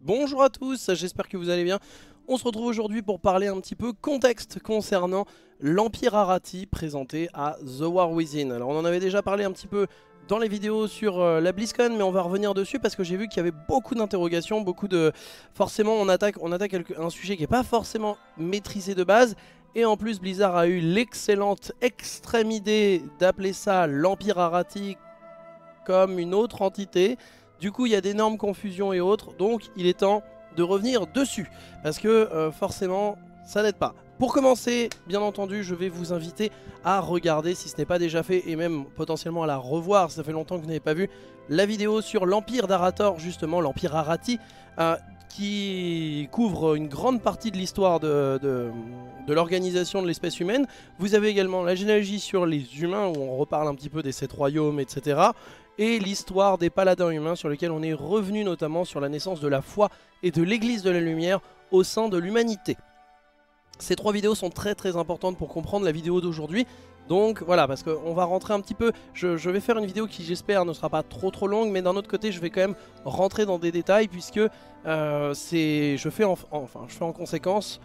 Bonjour à tous, j'espère que vous allez bien. On se retrouve aujourd'hui pour parler un petit peu contexte concernant l'Empire Arati présenté à The War Within. Alors on en avait déjà parlé un petit peu dans les vidéos sur euh, la BlizzCon, mais on va revenir dessus parce que j'ai vu qu'il y avait beaucoup d'interrogations, beaucoup de... Forcément on attaque, on attaque un sujet qui n'est pas forcément maîtrisé de base, et en plus Blizzard a eu l'excellente extrême idée d'appeler ça l'Empire Arati comme une autre entité. Du coup, il y a d'énormes confusions et autres, donc il est temps de revenir dessus. Parce que euh, forcément, ça n'aide pas. Pour commencer, bien entendu, je vais vous inviter à regarder, si ce n'est pas déjà fait, et même potentiellement à la revoir, ça fait longtemps que vous n'avez pas vu, la vidéo sur l'Empire d'Arator, justement, l'Empire Arati, euh, qui couvre une grande partie de l'histoire de, de l'organisation de l'espèce humaine. Vous avez également la généalogie sur les humains, où on reparle un petit peu des sept royaumes, etc et l'histoire des paladins humains sur lequel on est revenu notamment sur la naissance de la foi et de l'église de la lumière au sein de l'humanité. Ces trois vidéos sont très très importantes pour comprendre la vidéo d'aujourd'hui. Donc voilà, parce qu'on va rentrer un petit peu, je, vais faire une vidéo qui j'espère ne sera pas trop trop longue, mais d'un autre côté je vais quand même rentrer dans des détails puisque euh, c'est, je, fais en, enfin, je fais en conséquence,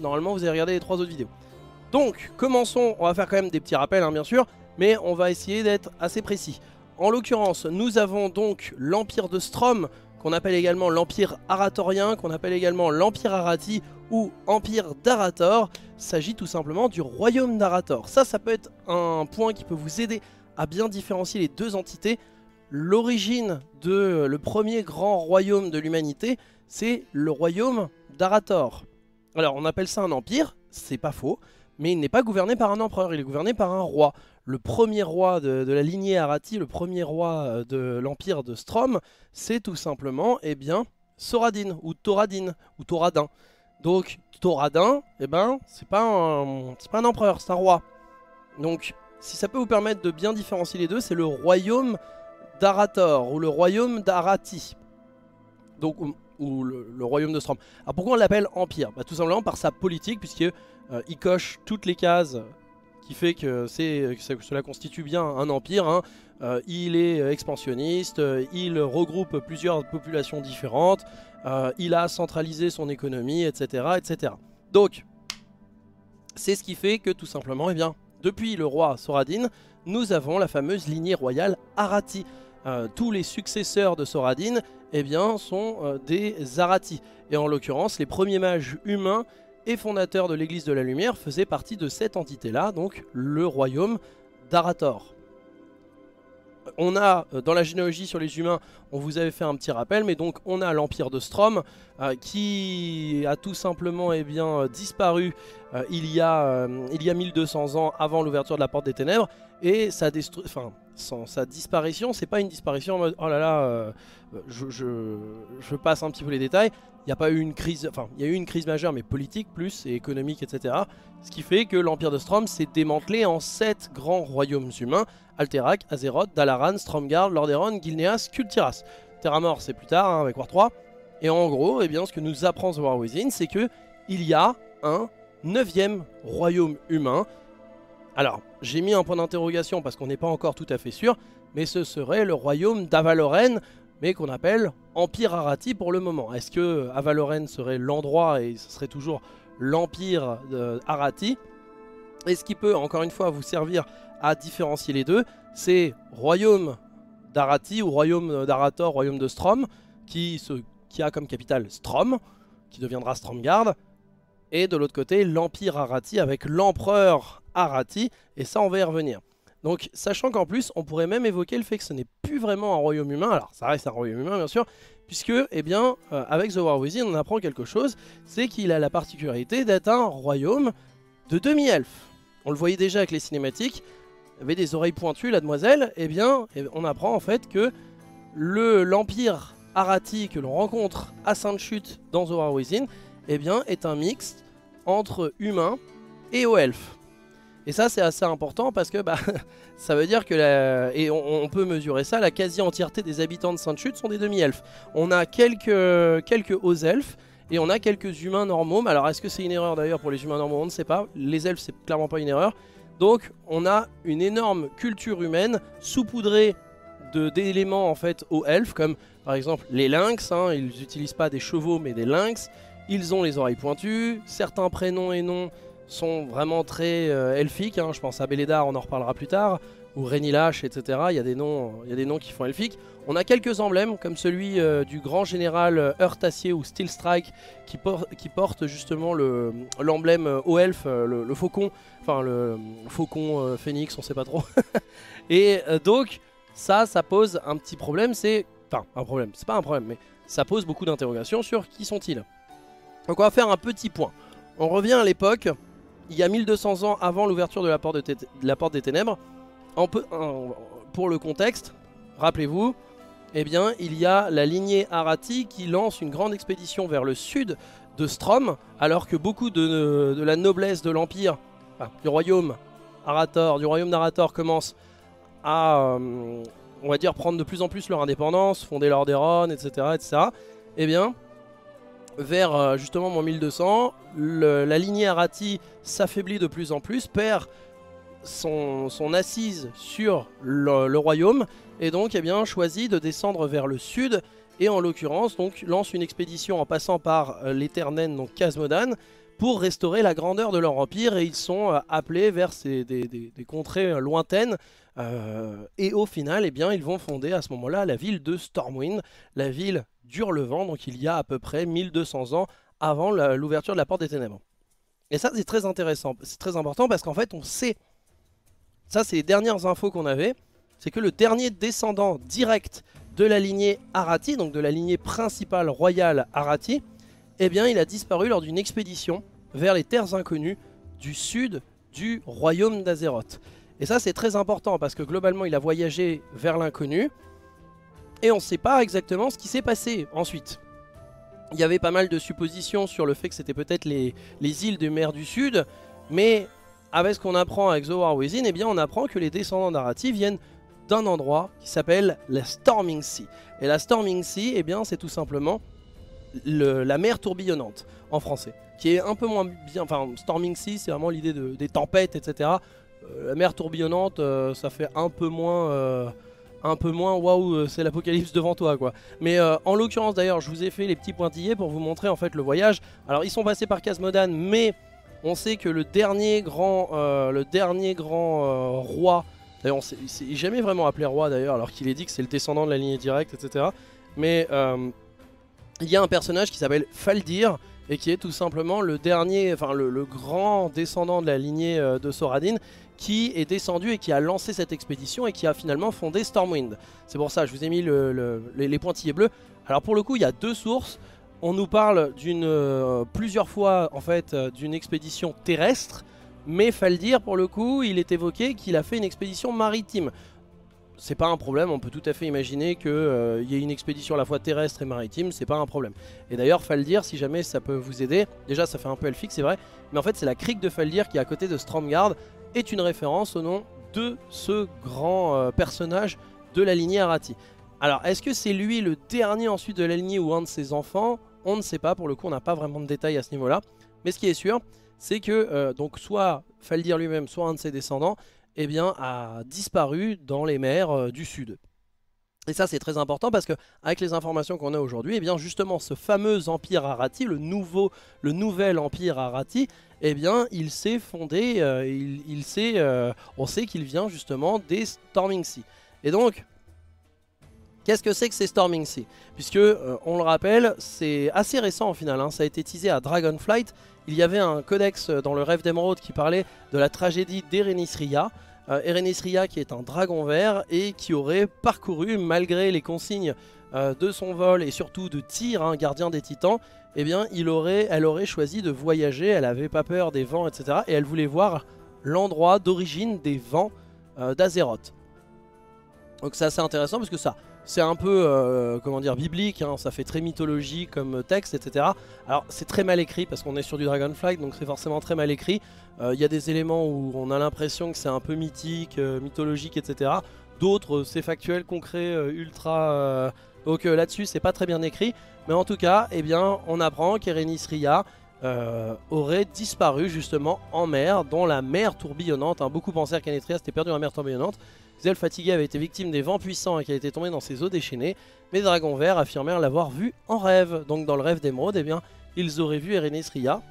normalement vous avez regardé les trois autres vidéos. Donc commençons, on va faire quand même des petits rappels hein, bien sûr, mais on va essayer d'être assez précis. En l'occurrence, nous avons donc l'Empire de Strom, qu'on appelle également l'Empire Aratorien, qu'on appelle également l'Empire Arati ou Empire d'Arator. s'agit tout simplement du Royaume d'Arator. Ça, ça peut être un point qui peut vous aider à bien différencier les deux entités. L'origine de le premier grand royaume de l'humanité, c'est le Royaume d'Arator. Alors, on appelle ça un empire, c'est pas faux, mais il n'est pas gouverné par un empereur, il est gouverné par un roi le premier roi de, la lignée Arati, le premier roi euh, de l'empire de Strom, c'est tout simplement, eh bien, Soradin, ou Thoradin, ou Thoradin. Donc, Thoradin, eh ben, c'est pas, un, pas un empereur, c'est un roi. Donc, si ça peut vous permettre de bien différencier les deux, c'est le royaume d'Arator, ou le royaume d'Arati. Donc, ou, le, royaume de Strom. Alors pourquoi on l'appelle empire? Bah, Tout simplement par sa politique, puisqu'il euh, coche toutes les cases qui fait que, cela constitue bien un empire. Hein. Euh, il est expansionniste, euh, il regroupe plusieurs populations différentes, il a centralisé son économie, etc. etc. Donc, c'est ce qui fait que tout simplement, eh bien, depuis le roi Soradin, nous avons la fameuse lignée royale Arati. tous les successeurs de Soradin eh bien, sont des Arati. Et en l'occurrence, les premiers mages humains et fondateur de l'église de la lumière, faisait partie de cette entité-là, donc le royaume d'Arator. On a, euh, dans la généalogie sur les humains, on vous avait fait un petit rappel, mais donc on a l'empire de Strom, euh, qui a tout simplement eh bien, euh, disparu il, y a, il y a 1200 ans avant l'ouverture de la porte des ténèbres, et sa, enfin, sa disparition, c'est pas une disparition en mode oh là là, je, je, passe un petit peu les détails, il n'y a pas eu une crise, enfin il y a eu une crise majeure mais politique plus et économique etc. Ce qui fait que l'Empire de Strom s'est démantelé en sept grands royaumes humains, Alterac, Azeroth, Dalaran, Stromgarde, Lordaeron, Gilneas, Kultiras. Terramort c'est plus tard hein, avec War 3. Et en gros, eh bien, ce que nous apprend The War Within, c'est que il y a un neuvième royaume humain. Alors, j'ai mis un point d'interrogation parce qu'on n'est pas encore tout à fait sûr, mais ce serait le royaume d'Avaloren, mais qu'on appelle Empire Arati pour le moment. Est-ce que Avaloren serait l'endroit et ce serait toujours l'Empire Arati? Et ce qui peut, encore une fois, vous servir à différencier les deux, c'est Royaume d'Arati ou Royaume d'Arator, Royaume de Strom, qui, a comme capitale Strom, qui deviendra Stromgarde, et de l'autre côté l'Empire Arati avec l'Empereur Arati, et ça on va y revenir. Donc, sachant qu'en plus, on pourrait même évoquer le fait que ce n'est plus vraiment un royaume humain. Alors, ça reste un royaume humain, bien sûr, puisque, eh bien, euh, avec The War Within, on apprend quelque chose. C'est qu'il a la particularité d'être un royaume de demi-elfes. On le voyait déjà avec les cinématiques. Avait des oreilles pointues, la demoiselle. Eh bien, eh, on apprend en fait que l'Empire Arati que l'on rencontre à Sainte-Chute dans The War Within, eh bien, est un mix entre humains et elfes. Et ça c'est assez important parce que bah, ça veut dire que, et on, peut mesurer ça, la quasi-entièreté des habitants de Sainte-Chute sont des demi-elfes. On a quelques, quelques hauts elfes et on a quelques humains normaux. Mais alors est-ce que c'est une erreur d'ailleurs pour les humains normaux? On ne sait pas. Les elfes c'est clairement pas une erreur. Donc on a une énorme culture humaine saupoudrée d'éléments en fait aux elfes, comme par exemple les lynx, hein, ils n'utilisent pas des chevaux mais des lynx, ils ont les oreilles pointues, certains prénoms et noms sont vraiment très euh, elfiques, hein. je pense à Belédar, on en reparlera plus tard, ou Renilash, etc. Il y, a des noms, il y a des noms qui font elfiques. On a quelques emblèmes, comme celui euh, du grand général euh, Heurtacier ou Steel Strike, qui, porte justement l'emblème au elfe, le, faucon, enfin le, faucon phénix, on sait pas trop. et donc, ça, ça pose un petit problème, c'est... Enfin, un problème, c'est pas un problème, mais ça pose beaucoup d'interrogations sur qui sont-ils. Donc on va faire un petit point. On revient à l'époque, il y a 1200 ans avant l'ouverture de, la porte des ténèbres. pour le contexte, rappelez-vous, eh bien, il y a la lignée Arati qui lance une grande expédition vers le sud de Strom, alors que beaucoup de, la noblesse de l'Empire, du royaume Arator, du royaume d'Arator commencent à, euh, on va dire, prendre de plus en plus leur indépendance, fonder l'Orderon, etc., etc. Eh bien, vers euh, justement mon 1200, la lignée Arati s'affaiblit de plus en plus, perd son, assise sur le, royaume et donc eh bien, choisit de descendre vers le sud et en l'occurrence donc lance une expédition en passant par euh, l'éternel donc pour restaurer la grandeur de leur empire et ils sont euh, appelés vers des, contrées lointaines et au final eh bien, ils vont fonder à ce moment-là la ville de Stormwind, la ville d'Hurlevent, donc il y a à peu près 1200 ans avant l'ouverture de la porte des ténèbres. Et ça c'est très intéressant, c'est très important parce qu'en fait on sait, ça c'est les dernières infos qu'on avait, c'est que le dernier descendant direct de la lignée Arati, donc de la lignée principale royale Arati, eh bien il a disparu lors d'une expédition vers les terres inconnues du sud du royaume d'Azeroth. Et ça c'est très important parce que globalement il a voyagé vers l'inconnu, et on ne sait pas exactement ce qui s'est passé ensuite. Il y avait pas mal de suppositions sur le fait que c'était peut-être les, îles de mer du Sud, mais avec ce qu'on apprend avec The War Within, eh bien on apprend que les descendants d'Arati viennent d'un endroit qui s'appelle la Storming Sea. Et la Storming Sea, eh bien c'est tout simplement la mer tourbillonnante en français, qui est un peu moins bien, enfin Storming Sea c'est vraiment l'idée de, des tempêtes, etc. Euh, la mer tourbillonnante, euh, ça fait un peu moins... Euh, un peu moins waouh euh, c'est l'apocalypse devant toi quoi. Mais euh, en l'occurrence d'ailleurs je vous ai fait les petits pointillés pour vous montrer en fait le voyage. Alors ils sont passés par Casmodan mais on sait que le dernier grand, euh, le dernier grand roi, d'ailleurs il s'est jamais vraiment appelé roi d'ailleurs alors qu'il est dit que c'est le descendant de la lignée directe etc. Mais il y a un personnage qui s'appelle Faldir et qui est tout simplement le dernier, enfin le, grand descendant de la lignée de Soradin qui est descendu et qui a lancé cette expédition et qui a finalement fondé Stormwind. C'est pour ça, je vous ai mis les, pointillés bleus. Alors pour le coup, il y a deux sources. On nous parle euh, plusieurs fois en fait euh, d'une expédition terrestre, mais dire pour le coup, il est évoqué qu'il a fait une expédition maritime. C'est pas un problème, on peut tout à fait imaginer qu'il euh, y ait une expédition à la fois terrestre et maritime, c'est pas un problème. Et d'ailleurs, Faldir, si jamais ça peut vous aider, déjà ça fait un peu elfique, c'est vrai, mais en fait c'est la crique de Faldir qui est à côté de Stromgard, est une référence au nom de ce grand euh, personnage de la lignée Arati. Alors, est-ce que c'est lui le dernier ensuite de la lignée ou un de ses enfants? On ne sait pas, pour le coup, on n'a pas vraiment de détails à ce niveau-là. Mais ce qui est sûr, c'est que euh, donc soit Faldir lui-même, soit un de ses descendants, eh bien, a disparu dans les mers euh, du sud. Et ça c'est très important parce que avec les informations qu'on a aujourd'hui, eh bien justement ce fameux empire Arati, le nouveau, le nouvel empire Arati, eh bien il s'est fondé, euh, il, euh, on sait qu'il vient justement des Storming Sea. Et donc, qu'est-ce que c'est que ces Storming Sea? Puisque, euh, on le rappelle, c'est assez récent au final, hein. ça a été teasé à Dragonflight, il y avait un codex dans le Rêve d'Emeraude qui parlait de la tragédie d'Erenisria, euh, qui est un dragon vert et qui aurait parcouru, malgré les consignes euh, de son vol et surtout de Tyr, un gardien des titans, eh bien elle aurait choisi de voyager, elle avait pas peur des vents, etc. Et elle voulait voir l'endroit d'origine des vents euh, d'Azeroth. Donc c'est assez intéressant parce que ça, c'est un peu, euh, comment dire, biblique, hein, ça fait très mythologie comme texte, etc. Alors c'est très mal écrit parce qu'on est sur du Dragonflight, donc c'est forcément très mal écrit. Il y a des éléments où on a l'impression que c'est un peu mythique, mythologique, etc. D'autres, c'est factuel, concret, ultra... donc là-dessus, c'est pas très bien écrit. Mais en tout cas, eh bien, on apprend qu'Erenis Ria aurait disparu justement en mer, dans la mer tourbillonnante. Hein. Beaucoup pensèrent qu'Anetria s'était perdu dans la mer tourbillonnante. Zell fatigué avait été victime des vents puissants et qu'elle était tombée dans ses eaux déchaînées, mais les dragons verts affirmèrent l'avoir vue en rêve. Donc dans le rêve d'émeraude, eh bien, ils auraient vu Erenis Ria,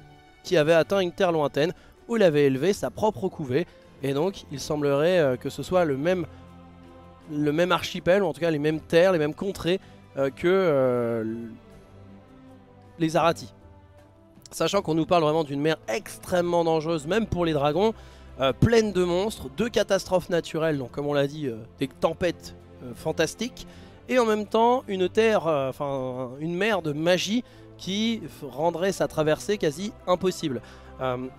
qui avait atteint une terre lointaine, où il avait élevé sa propre couvée, et donc il semblerait euh, que ce soit le même, le même archipel, ou en tout cas les mêmes terres, les mêmes contrées euh, que euh, les Arathi. Sachant qu'on nous parle vraiment d'une mer extrêmement dangereuse, même pour les dragons, euh, pleine de monstres, de catastrophes naturelles, donc comme on l'a dit, des tempêtes fantastiques, et en même temps une enfin une mer de magie qui rendrait sa traversée quasi impossible.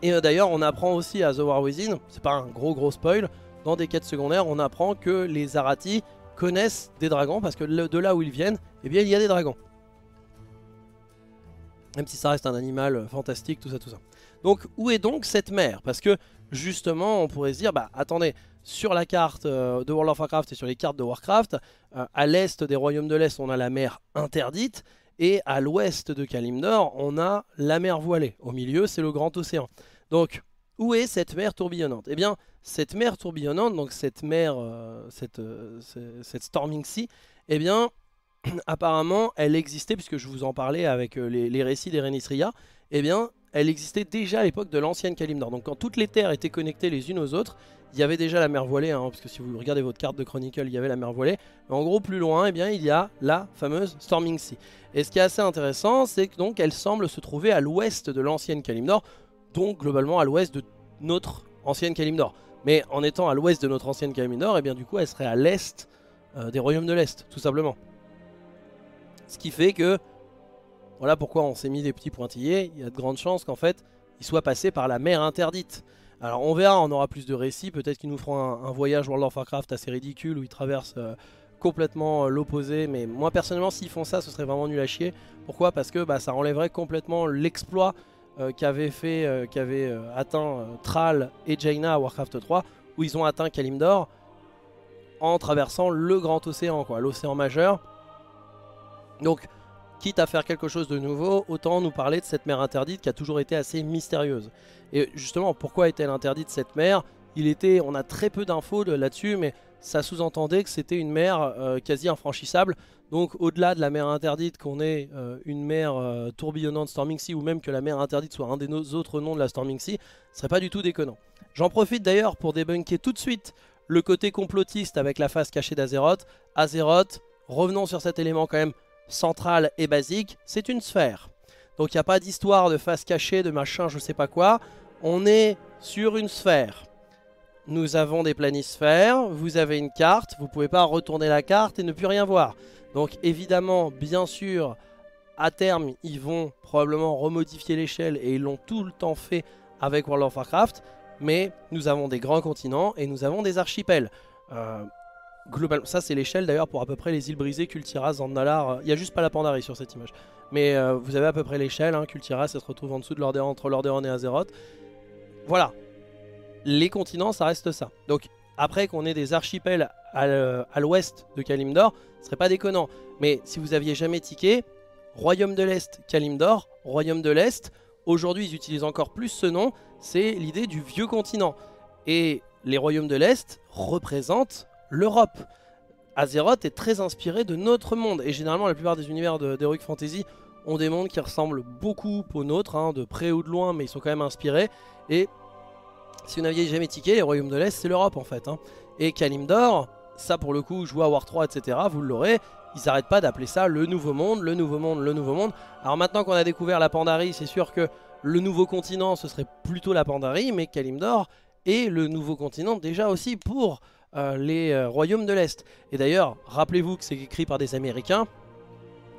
et d'ailleurs on apprend aussi à The War Within, c'est pas un gros gros spoil, dans des quêtes secondaires on apprend que les Arathi connaissent des dragons parce que de là où ils viennent, eh bien il y a des dragons. Même si ça reste un animal fantastique, tout ça, tout ça. Donc où est donc cette mer? Parce que justement, on pourrait se dire, bah attendez, sur la carte euh, de World of Warcraft et sur les cartes de Warcraft, euh, à l'est des royaumes de l'Est, on a la mer interdite, et à l'ouest de Kalimdor, on a la mer voilée. Au milieu, c'est le grand océan. Donc, où est cette mer tourbillonnante? Eh bien, cette mer tourbillonnante, donc cette mer, euh, cette, cette, Storming Sea, eh bien, apparemment, elle existait, puisque je vous en parlais avec les, les récits d'Erenisria, eh bien, elle existait déjà à l'époque de l'ancienne Kalimdor. Donc quand toutes les terres étaient connectées les unes aux autres, il y avait déjà la mer voilée, hein, parce que si vous regardez votre carte de Chronicle, il y avait la mer voilée. Mais en gros, plus loin, eh bien, il y a la fameuse Storming Sea. Et ce qui est assez intéressant, c'est que donc elle semble se trouver à l'ouest de l'ancienne Kalimdor, donc globalement à l'ouest de notre ancienne Kalimdor. Mais en étant à l'ouest de notre ancienne Kalimdor, eh bien du coup, elle serait à l'est euh, des royaumes de l'Est, tout simplement. Ce qui fait que voilà pourquoi on s'est mis des petits pointillés. Il y a de grandes chances qu'en fait, il soit passé par la mer interdite. Alors on verra, on aura plus de récits. Peut-être qu'ils nous feront un, voyage World of Warcraft assez ridicule où ils traversent euh, complètement euh, l'opposé. Mais moi personnellement, s'ils font ça, ce serait vraiment nul à chier. Pourquoi? Parce que bah, ça enlèverait complètement l'exploit euh, qu'avait fait, qu'avait atteint Thrall et Jaina à Warcraft 3, où ils ont atteint Kalimdor en traversant le grand océan, l'océan majeur. Donc quitte à faire quelque chose de nouveau, autant nous parler de cette mer interdite qui a toujours été assez mystérieuse. Et justement, pourquoi est-elle interdite cette mer? Il était, On a très peu d'infos là-dessus, mais ça sous-entendait que c'était une mer euh, quasi infranchissable. Donc au-delà de la mer interdite, qu'on ait euh, une mer euh, tourbillonnante Storming Sea, ou même que la mer interdite soit un des autres noms de la Storming Sea, ce serait pas du tout déconnant. J'en profite d'ailleurs pour débunker tout de suite le côté complotiste avec la face cachée d'Azeroth. Azeroth, revenons sur cet élément quand même centrale et basique, c'est une sphère. Donc il n'y a pas d'histoire de face cachée, de machin, je sais pas quoi. On est sur une sphère. Nous avons des planisphères, vous avez une carte, vous pouvez pas retourner la carte et ne plus rien voir. Donc évidemment, bien sûr, à terme, ils vont probablement remodifier l'échelle et ils l'ont tout le temps fait avec World of Warcraft. Mais nous avons des grands continents et nous avons des archipels. Euh, globalement, ça c'est l'échelle d'ailleurs pour à peu près les îles brisées, Kultiras, Zandalar. Il n'y a juste pas la Pandarie sur cette image. Mais euh, vous avez à peu près l'échelle, hein, Kultiras, se retrouve en dessous de Lordaeron, entre Lordaeron et Azeroth. Voilà. Les continents, ça reste ça. Donc après qu'on ait des archipels à l'ouest de Kalimdor, ce serait pas déconnant. Mais si vous aviez jamais tiqué, Royaume de l'Est, Kalimdor, Royaume de l'Est, aujourd'hui ils utilisent encore plus ce nom, c'est l'idée du vieux continent. Et les royaumes de l'Est représentent l'Europe. Azeroth est très inspiré de notre monde. Et généralement, la plupart des univers d'Heroic Fantasy ont des mondes qui ressemblent beaucoup aux nôtres, hein, de près ou de loin, mais ils sont quand même inspirés. Et si vous n'aviez jamais tiqué, les royaumes de l'Est, c'est l'Europe en fait. Hein. Et Kalimdor, ça pour le coup, jouer à War 3, etc., vous l'aurez. Ils n'arrêtent pas d'appeler ça le nouveau monde, le nouveau monde, le nouveau monde. Alors maintenant qu'on a découvert la Pandarie, c'est sûr que le nouveau continent, ce serait plutôt la Pandarie, mais Kalimdor est le nouveau continent déjà aussi pour euh, les euh, royaumes de l'Est. Et d'ailleurs, rappelez-vous que c'est écrit par des Américains.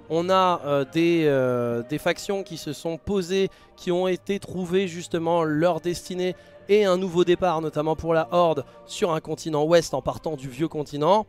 On a euh, des, des, factions qui se sont posées, qui ont été trouvées justement leur destinée et un nouveau départ, notamment pour la Horde, sur un continent ouest en partant du vieux continent.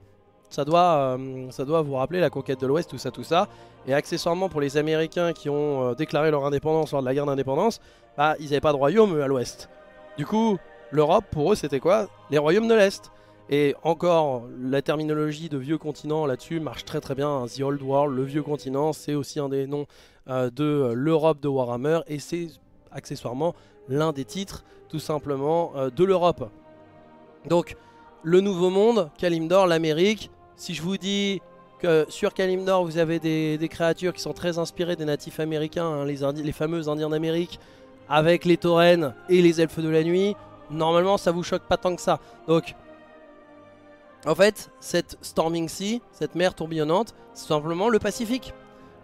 Ça doit, ça doit vous rappeler la conquête de l'Ouest, tout ça, tout ça. Et accessoirement pour les Américains qui ont déclaré leur indépendance lors de la guerre d'indépendance, bah, ils n'avaient pas de royaume à l'Ouest. Du coup, l'Europe, pour eux, c'était quoi? Les royaumes de l'Est. Et encore, la terminologie de vieux continent là-dessus marche très très bien. The Old World, le vieux continent, c'est aussi un des noms euh, de l'Europe de Warhammer. Et c'est accessoirement l'un des titres tout simplement de l'Europe. Donc le Nouveau Monde, Kalimdor, l'Amérique, si je vous dis que sur Kalimdor vous avez des, créatures qui sont très inspirées des natifs américains, hein, les, les fameux Indiens d'Amérique, avec les taurennes et les elfes de la nuit, normalement ça vous choque pas tant que ça. Donc en fait, cette Storming Sea, cette mer tourbillonnante, c'est simplement le Pacifique.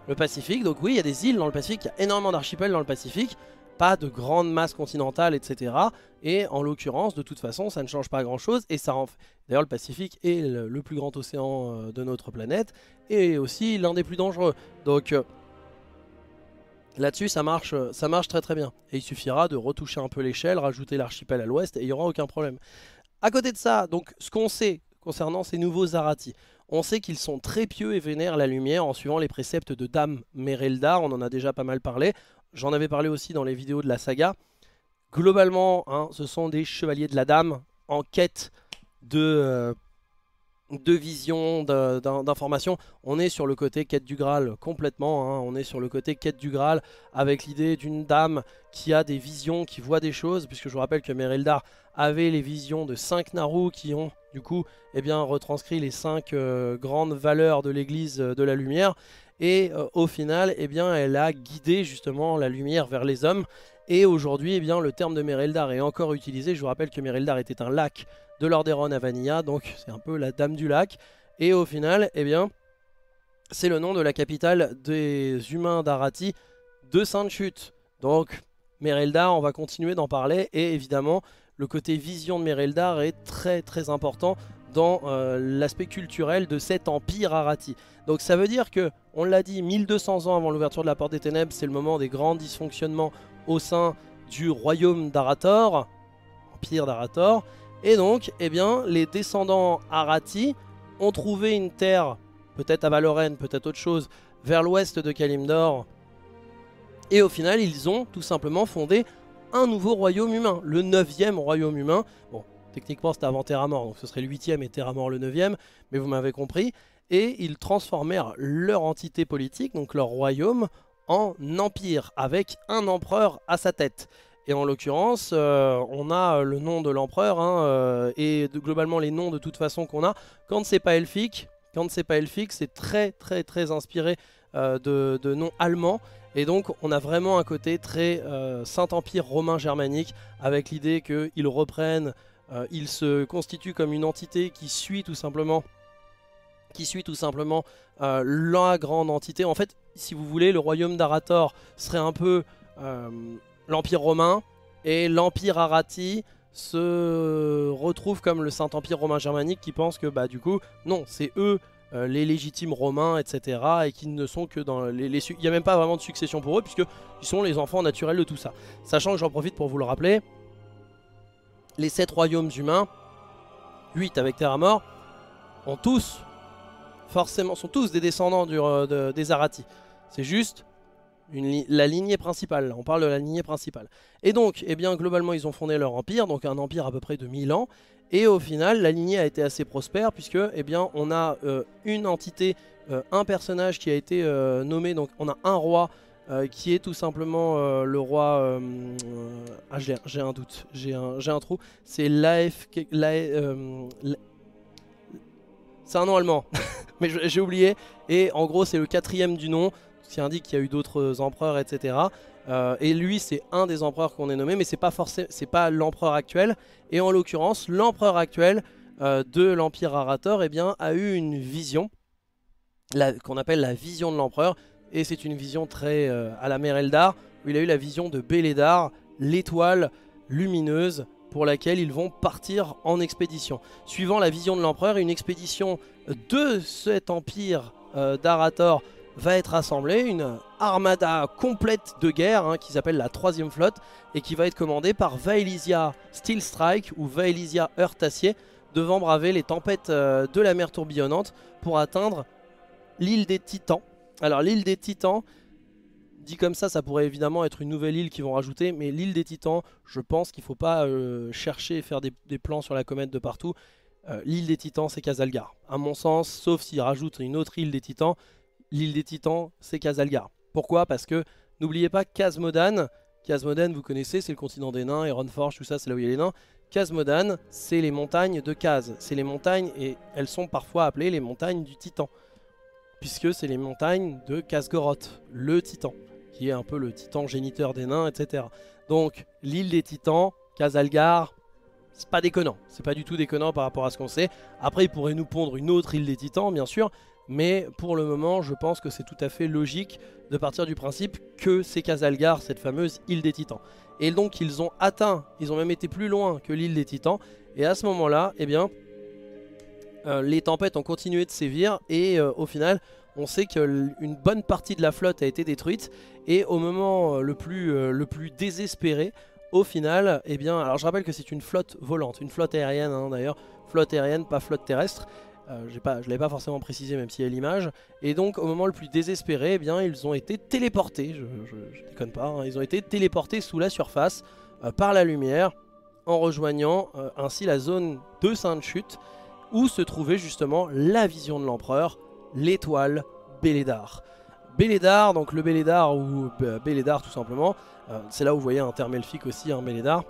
Le Pacifique, donc oui, il y a des îles dans le Pacifique, il y a énormément d'archipels dans le Pacifique, pas de grande masse continentale, etc. Et en l'occurrence, de toute façon, ça ne change pas grand-chose. Et ça D'ailleurs, le Pacifique est le, plus grand océan euh, de notre planète et aussi l'un des plus dangereux. Donc euh, là-dessus, ça marche, ça marche très très bien. Et il suffira de retoucher un peu l'échelle, rajouter l'archipel à l'ouest et il n'y aura aucun problème. À côté de ça, donc ce qu'on sait concernant ces nouveaux Zarati, on sait qu'ils sont très pieux et vénèrent la lumière en suivant les préceptes de Dame Mereldar, on en a déjà pas mal parlé. J'en avais parlé aussi dans les vidéos de la saga. Globalement, hein, ce sont des chevaliers de la dame en quête de, euh, de vision, d'information. On est sur le côté quête du Graal complètement. Hein. On est sur le côté quête du Graal avec l'idée d'une dame qui a des visions, qui voit des choses. Puisque je vous rappelle que Mereldar avait les visions de 5 Naru qui ont du coup eh bien, retranscrit les 5 euh, grandes valeurs de l'église de la lumière et euh, au final eh bien, elle a guidé justement la lumière vers les hommes. Et aujourd'hui eh bien, le terme de Mereldar est encore utilisé, je vous rappelle que Mereldar était un lac de Lordaeron à Vanilla donc c'est un peu la dame du lac. Et au final eh bien c'est le nom de la capitale des humains d'Arati de Sainte-Chute. Donc Mereldar on va continuer d'en parler. Et évidemment le côté vision de Mereldar est très très important dans euh, l'aspect culturel de cet empire Arati. Donc ça veut dire que, on l'a dit, 1200 ans avant l'ouverture de la Porte des Ténèbres, c'est le moment des grands dysfonctionnements au sein du royaume d'Arator, empire d'Arator, et donc, eh bien, les descendants Arati ont trouvé une terre, peut-être à Valoren, peut-être autre chose, vers l'ouest de Kalimdor, et au final, ils ont tout simplement fondé un nouveau royaume humain, le neuvième royaume humain. Techniquement, c'était avant Terra Mort, donc ce serait le 8 et Terra Mort le 9 mais vous m'avez compris. Et ils transformèrent leur entité politique, donc leur royaume, en empire, avec un empereur à sa tête. Et en l'occurrence, euh, on a le nom de l'empereur, hein, euh, et globalement les noms de toute façon qu'on a. Quand c'est pas elfique, quand c'est pas elfique, c'est très très très inspiré euh, de, de, noms allemands. Et donc on a vraiment un côté très Saint-Empire romain germanique, avec l'idée qu'ils reprennent euh, il se constitue comme une entité qui suit tout simplement qui suit tout simplement euh, la grande entité. En fait, si vous voulez, le royaume d'Arator serait un peu euh, l'Empire romain, et l'Empire Arati se retrouve comme le Saint-Empire romain germanique qui pense que, bah du coup, non, c'est eux les légitimes romains, etc. Et qui ne sont que dans les... Il n'y a même pas vraiment de succession pour eux, puisqu'ils sont les enfants naturels de tout ça. Sachant que j'en profite pour vous le rappeler, les 7 royaumes humains, 8 avec Terra Mort, ont tous, forcément, sont tous des descendants euh, des Arati. C'est juste la lignée principale, on parle de la lignée principale. Et donc, eh bien, globalement, ils ont fondé leur empire, donc un empire à peu près de 1000 ans. Et au final, la lignée a été assez prospère, puisque, eh bien, on a euh, une entité, euh, un personnage qui a été nommé, donc on a un roi euh, qui est tout simplement euh, le roi. Euh, ah, j'ai un doute, j'ai un, un, trou. C'est l'AF. C'est un nom allemand, mais j'ai oublié. Et en gros, c'est le quatrième du nom, ce qui indique qu'il y a eu d'autres empereurs, etc. et lui, c'est un des empereurs qu'on est nommé, mais c'est pas pas l'empereur actuel. Et en l'occurrence, l'empereur actuel de l'Empire Arator, eh bien, a eu une vision qu'on appelle la vision de l'empereur et c'est une vision très euh, à la mer Eldar, où il a eu la vision de Beledar, l'étoile lumineuse pour laquelle ils vont partir en expédition. Suivant la vision de l'empereur, une expédition de cet empire euh, d'Arator va être assemblée, une armada complète de guerre hein, qui s'appelle la troisième flotte et qui va être commandée par Vaelisia Steel Strike ou Vaelisia Heurtacier devant braver les tempêtes euh, de la mer tourbillonnante pour atteindre l'île des Titans alors l'île des Titans, dit comme ça, ça pourrait évidemment être une nouvelle île qu'ils vont rajouter, mais l'île des Titans, je pense qu'il ne faut pas euh, chercher et faire des, plans sur la comète de partout. Euh, l'île des Titans, c'est Casalgar. À mon sens, sauf s'ils rajoutent une autre île des Titans, l'île des Titans, c'est Casalgar. Pourquoi? Parce que n'oubliez pas Casmodan, Kazmodan, vous connaissez, c'est le continent des nains, Ironforge, tout ça, c'est là où il y a les nains. Kazmodan, c'est les montagnes de Kaz. C'est les montagnes, et elles sont parfois appelées les montagnes du Titan. Puisque c'est les montagnes de Kazgoroth, le Titan, qui est un peu le Titan géniteur des nains, etc. Donc, l'île des Titans, Kazalgar, c'est pas déconnant. C'est pas du tout déconnant par rapport à ce qu'on sait. Après, il pourrait nous pondre une autre île des Titans, bien sûr. Mais pour le moment, je pense que c'est tout à fait logique de partir du principe que c'est Kazalgar, cette fameuse île des Titans. Et donc, ils ont atteint, ils ont même été plus loin que l'île des Titans. Et à ce moment-là, eh bien, euh, les tempêtes ont continué de sévir. Et euh, au final, on sait qu'une bonne partie de la flotte a été détruite. Et au moment euh, le plus, désespéré, au final, eh bien, alors je rappelle que c'est une flotte volante, une flotte aérienne hein, d'ailleurs, flotte aérienne, pas flotte terrestre. Je ne l'avais pas forcément précisé même s'il y a l'image. Et donc au moment le plus désespéré, eh bien, ils ont été téléportés, je, déconne pas, hein, ils ont été téléportés sous la surface par la lumière en rejoignant ainsi la zone de Sainte Chute où se trouvait justement la vision de l'empereur, l'étoile Bélédar. Bélédar, donc le Bélédar ou Bélédar tout simplement, c'est là où vous voyez un terme elfique aussi, un hein, Bélédar.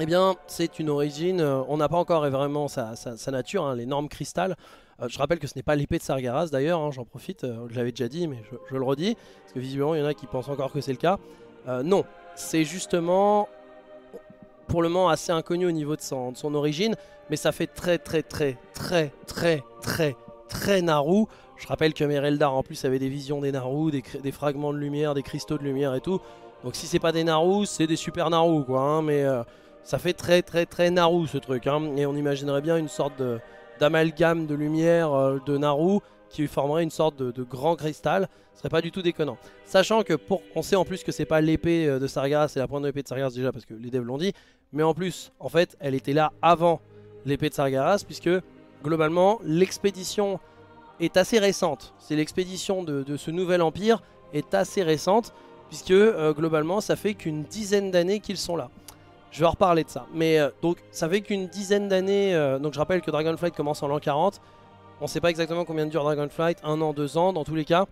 Eh bien, c'est une origine, euh, on n'a pas encore vraiment sa, nature, hein, les normes cristal. Euh, je rappelle que ce n'est pas l'épée de Sargeras d'ailleurs, hein, j'en profite, euh, je l'avais déjà dit, mais je, le redis, parce que visiblement il y en a qui pensent encore que c'est le cas. non, c'est justement pour le moment assez inconnu au niveau de son, origine, mais ça fait très très très très très très très Naru. Je rappelle que Mereldar en plus avait des visions des Naru, des, fragments de lumière, des cristaux de lumière et tout. Donc si c'est pas des Naru, c'est des super Naru quoi, hein, mais... Ça fait très très très Naru ce truc. Hein. Et on imaginerait bien une sorte d'amalgame de, lumière euh, de Naru qui formerait une sorte de, grand cristal. Ce serait pas du tout déconnant. Sachant que pour, on sait en plus que c'est pas l'épée euh, de Sargeras, c'est la pointe de l'épée de Sargeras déjà parce que les devs l'ont dit. Mais en plus, en fait, elle était là avant l'épée de Sargeras puisque globalement l'expédition est assez récente. C'est l'expédition de, ce nouvel empire est assez récente puisque euh, globalement ça fait qu'une dizaine d'années qu'ils sont là. Je vais en reparler de ça. Mais euh, donc ça fait qu'une dizaine d'années. Donc je rappelle que Dragonflight commence en l'an 40. On sait pas exactement combien dure Dragonflight, un an, deux ans, dans tous les cas.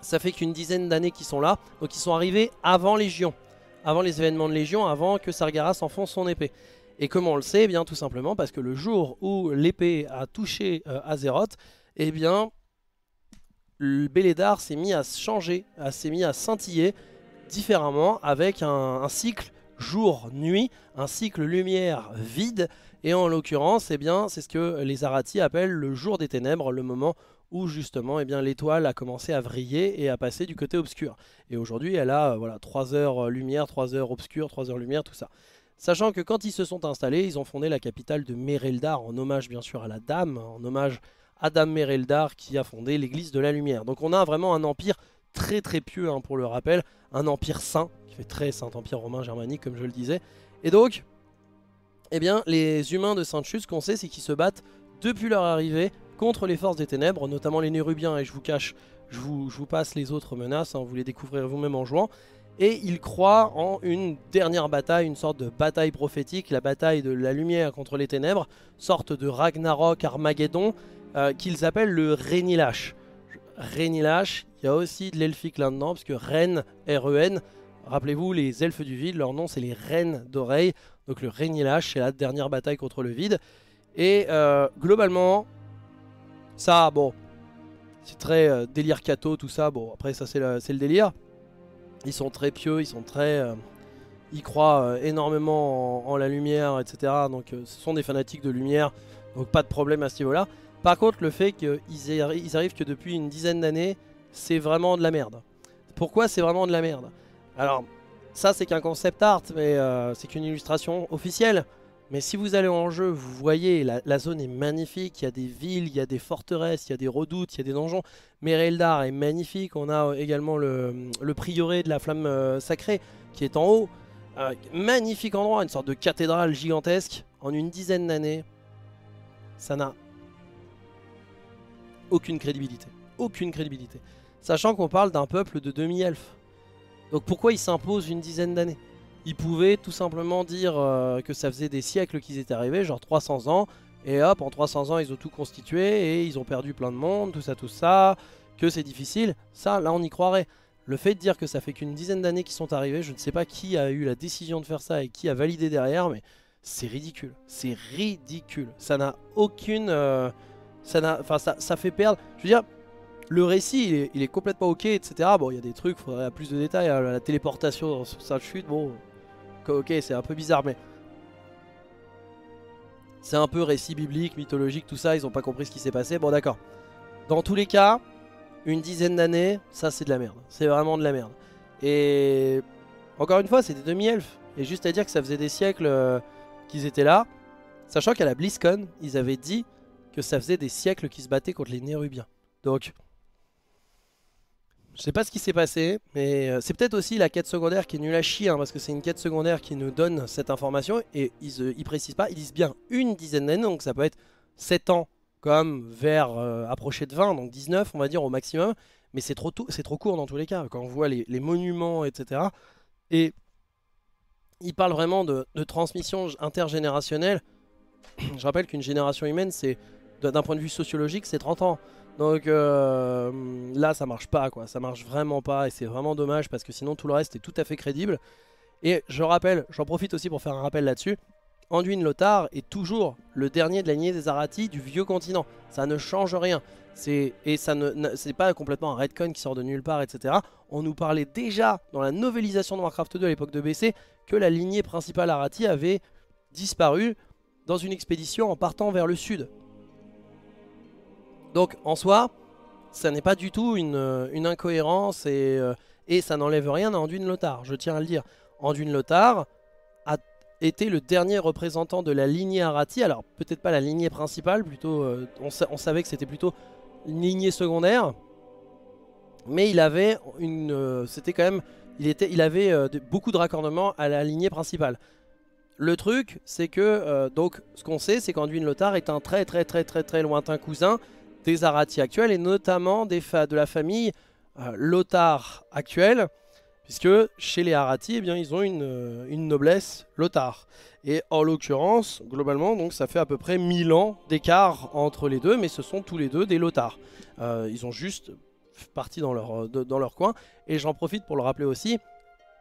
Ça fait qu'une dizaine d'années qu'ils sont là. Donc ils sont arrivés avant Légion. Avant les événements de Légion, avant que Sargeras enfonce son épée. Et comment on le sait eh bien tout simplement parce que le jour où l'épée a touché euh, Azeroth, eh bien le Bélédar s'est mis à changer, s'est mis à scintiller différemment avec un cycle jour-nuit, un cycle lumière-vide. Et en l'occurrence, eh bien, c'est ce que les Arathi appellent le jour des ténèbres, le moment où justement eh bien l'étoile a commencé à vriller et à passer du côté obscur. Et aujourd'hui, elle a voilà 3 heures lumière, 3 heures obscur, 3 heures lumière, tout ça. Sachant que quand ils se sont installés, ils ont fondé la capitale de Mereldar, en hommage bien sûr à la dame, en hommage à Dame Mereldar qui a fondé l'église de la lumière. Donc on a vraiment un empire très très pieux hein, pour le rappel, un empire saint, qui fait très Saint-Empire romain germanique comme je le disais. Et donc, eh bien, les humains de Sainte-Chute, ce qu'on sait, c'est qu'ils se battent depuis leur arrivée contre les forces des ténèbres, notamment les Nérubiens, et je vous cache, je vous, passe les autres menaces, hein, vous les découvrirez vous-même en jouant. Et ils croient en une dernière bataille, une sorte de bataille prophétique, la bataille de la lumière contre les ténèbres, sorte de Ragnarok Armageddon, euh, qu'ils appellent le Rénilash. Rénilash, il y a aussi de l'elfique là-dedans, parce que Ren, R-E-N, Rappelez-vous, les elfes du vide, leur nom c'est les reines d'oreilles. Donc le Rénilash, c'est la dernière bataille contre le vide. Et euh, globalement, ça, bon, c'est très euh, délire cato, tout ça. Bon, après, ça c'est le, délire. Ils sont très pieux, ils sont très. Euh, ils croient énormément en, la lumière, etc. Donc ce sont des fanatiques de lumière, donc pas de problème à ce niveau-là. Par contre, le fait qu'ils ils arrivent que depuis une dizaine d'années, c'est vraiment de la merde. Pourquoi c'est vraiment de la merde? Alors, ça c'est qu'un concept art, mais euh, c'est qu'une illustration officielle. Mais si vous allez en jeu, vous voyez, la, zone est magnifique, il y a des villes, il y a des forteresses, il y a des redoutes, il y a des donjons. Mereldar est magnifique, on a également le, prieuré de la flamme euh, sacrée qui est en haut. Euh, magnifique endroit, une sorte de cathédrale gigantesque. En une dizaine d'années, ça n'a aucune crédibilité. Aucune crédibilité. Sachant qu'on parle d'un peuple de demi-elfes. Donc pourquoi ils s'imposent une dizaine d'années? Ils pouvaient tout simplement dire euh, que ça faisait des siècles qu'ils étaient arrivés, genre 300 ans, et hop, en 300 ans, ils ont tout constitué, et ils ont perdu plein de monde, tout ça, tout ça, que c'est difficile. Ça, là, on y croirait. Le fait de dire que ça fait qu'une dizaine d'années qu'ils sont arrivés, je ne sais pas qui a eu la décision de faire ça et qui a validé derrière, mais c'est ridicule. C'est ridicule. Ça n'a aucune... Euh, ça, enfin, ça, ça fait perdre... Je veux dire, le récit, il est, complètement ok, etc. Bon, il y a des trucs, il faudrait plus de détails. Hein. La téléportation dans sa chute, bon, ok, c'est un peu bizarre, mais... C'est un peu récit biblique, mythologique, tout ça, ils ont pas compris ce qui s'est passé. Bon, d'accord. Dans tous les cas, une dizaine d'années, ça c'est de la merde. C'est vraiment de la merde. Et encore une fois, c'est des demi-elfes. Et juste à dire que ça faisait des siècles euh, qu'ils étaient là. Sachant qu'à la BlizzCon, ils avaient dit que ça faisait des siècles qu'ils se battaient contre les Nérubiens. Donc, je sais pas ce qui s'est passé, mais euh, c'est peut-être aussi la quête secondaire qui est nulle à chier, hein, parce que c'est une quête secondaire qui nous donne cette information, et ils, euh, précisent pas, ils disent bien une dizaine d'années, donc ça peut être 7 ans, comme vers euh, approcher de 20, donc 19 on va dire au maximum, mais c'est trop, court dans tous les cas, quand on voit les, monuments, etc. Et il parle vraiment de, de transmission intergénérationnelle. Je rappelle qu'une génération humaine, c'est d'un point de vue sociologique, c'est 30 ans. Donc euh, là ça marche pas quoi, ça marche vraiment pas et c'est vraiment dommage parce que sinon tout le reste est tout à fait crédible. Et je rappelle, j'en profite aussi pour faire un rappel là-dessus, Anduin Lothar est toujours le dernier de la lignée des Arati du vieux continent. Ça ne change rien. Et ça ne c'est pas complètement un redcon qui sort de nulle part, etc. On nous parlait déjà dans la novélisation de Warcraft 2 à l'époque de BC que la lignée principale Arati avait disparu dans une expédition en partant vers le sud. Donc en soi, ça n'est pas du tout une, euh, incohérence euh, et, ça n'enlève rien à Anduin Lothar, je tiens à le dire. Anduin Lothar a été le dernier représentant de la lignée Arati, alors peut-être pas la lignée principale, plutôt euh, on, savait que c'était plutôt une lignée secondaire, mais il avait une, il avait beaucoup de raccordements à la lignée principale. Le truc, c'est que, donc, ce qu'on sait, c'est qu'Anduin Lothar est un très très très très très lointain cousin des Arati actuels et notamment des de la famille euh, Lothar actuelle, puisque chez les Arati, eh bien, ils ont une, euh, une noblesse Lothar. Et en l'occurrence, globalement, donc ça fait à peu près 1000 ans d'écart entre les deux, mais ce sont tous les deux des Lothar. Euh, ils ont juste parti leur, dans leur coin. Et j'en profite pour le rappeler aussi,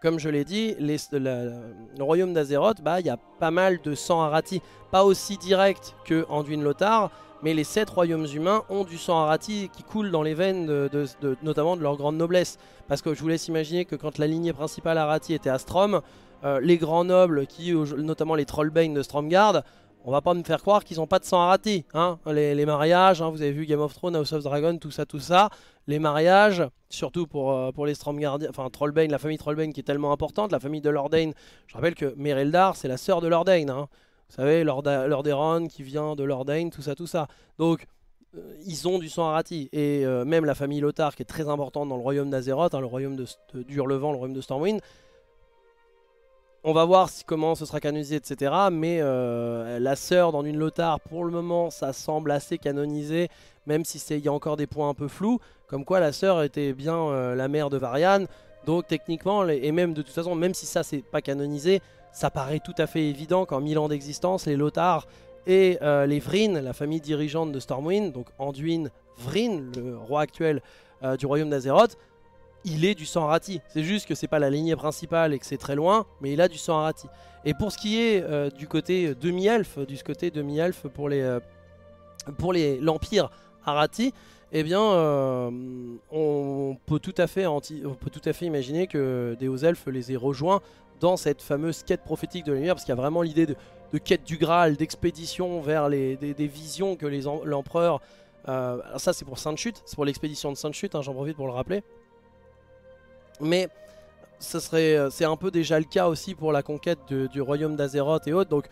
comme je l'ai dit, le royaume d'Azeroth, bah, il y a pas mal de sang Arati. Pas aussi direct que Anduin Lothar, mais les sept royaumes humains ont du sang Arati qui coule dans les veines, de, notamment de leur grande noblesse. Parce que je vous laisse imaginer que quand la lignée principale Arati était à Strom, euh, les grands nobles, qui, notamment les Trollbane de Stromgard, on va pas me faire croire qu'ils n'ont pas de sang Arati. Hein les, mariages, hein, vous avez vu Game of Thrones, House of Dragon, tout ça, tout ça. Les mariages, surtout pour, euh, pour les Stromgardiens, enfin Trollbane, la famille Trollbane qui est tellement importante, la famille de Lordain. Je rappelle que Mereldar, c'est la sœur de Lordain. Hein. Vous savez, Lord, Lordaeron qui vient de Lordain, tout ça, tout ça. Donc, euh, ils ont du sang Arati. Et euh, même la famille Lothar, qui est très importante dans le royaume d'Azeroth, hein, le royaume de, de le royaume de Stormwind. On va voir comment ce sera canonisé, etc. Mais euh, la sœur dans une Lothar, pour le moment, ça semble assez canonisé, même si il y a encore des points un peu flous. Comme quoi, la sœur était bien la mère de Varian. Donc, techniquement, et même de toute façon, même si ça, c'est pas canonisé, ça paraît tout à fait évident qu'en mille ans d'existence, les Lothar et euh, les Vryn, la famille dirigeante de Stormwind, donc Anduin Vryn, le roi actuel euh, du royaume d'Azeroth, il est du sang Arati. C'est juste que c'est pas la lignée principale et que c'est très loin, mais il a du sang Arati. Et pour ce qui est euh, du côté demi-elfe, du côté demi-elfe pour les pour l'empire Arati, eh bien, on peut tout à fait on peut tout à fait imaginer que des hauts elfes les aient rejoints dans cette fameuse quête prophétique de la lumière, parce qu'il y a vraiment l'idée de, quête du Graal, d'expédition vers les, des, visions que l'empereur... Euh, ça c'est pour Sainte-Chute, c'est pour l'expédition de Sainte-Chute, hein, j'en profite pour le rappeler. Mais euh, c'est un peu déjà le cas aussi pour la conquête du royaume d'Azeroth et autres. Donc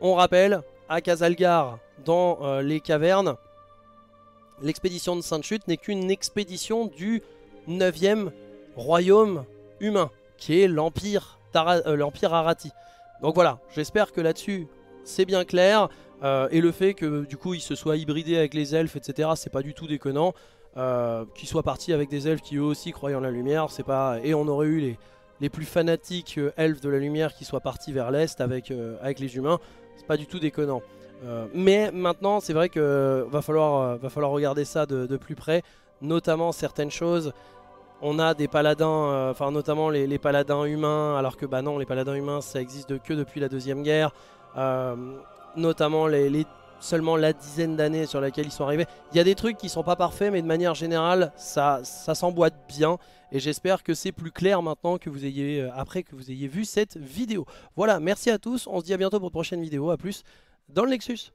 on rappelle, à Kazalgar, dans euh, les cavernes, l'expédition de Sainte-Chute n'est qu'une expédition du 9e royaume humain qui est l'Empire euh, l'Empire Arati. Donc voilà, j'espère que là-dessus c'est bien clair. Et le fait que du coup il se soit hybridé avec les elfes, etc., c'est pas du tout déconnant. Euh, qu'il soit parti avec des elfes qui eux aussi croyaient en la lumière, c'est pas. Et on aurait eu les, les plus fanatiques elfes de la lumière qui soient partis vers l'est avec, avec les humains, c'est pas du tout déconnant. mais maintenant, c'est vrai que va falloir, va falloir regarder ça de, de plus près, notamment certaines choses on a des paladins, enfin notamment les, paladins humains, alors que bah non, les paladins humains ça existe que depuis la Deuxième Guerre. notamment les, seulement la dizaine d'années sur laquelle ils sont arrivés. Il y a des trucs qui sont pas parfaits, mais de manière générale, ça, ça s'emboîte bien. Et j'espère que c'est plus clair maintenant que vous ayez, euh, après que vous ayez vu cette vidéo. Voilà, merci à tous. On se dit à bientôt pour une prochaine vidéo. A plus dans le Nexus.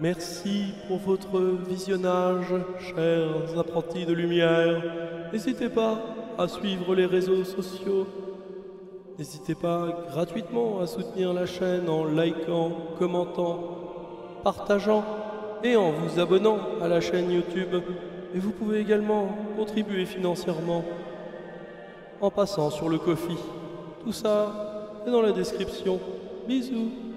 Merci pour votre visionnage, chers apprentis de lumière. N'hésitez pas à suivre les réseaux sociaux N'hésitez pas gratuitement à soutenir la chaîne en likant, commentant, partageant et en vous abonnant à la chaîne YouTube. Et vous pouvez également contribuer financièrement en passant sur le Kofi. Tout ça est dans la description. Bisous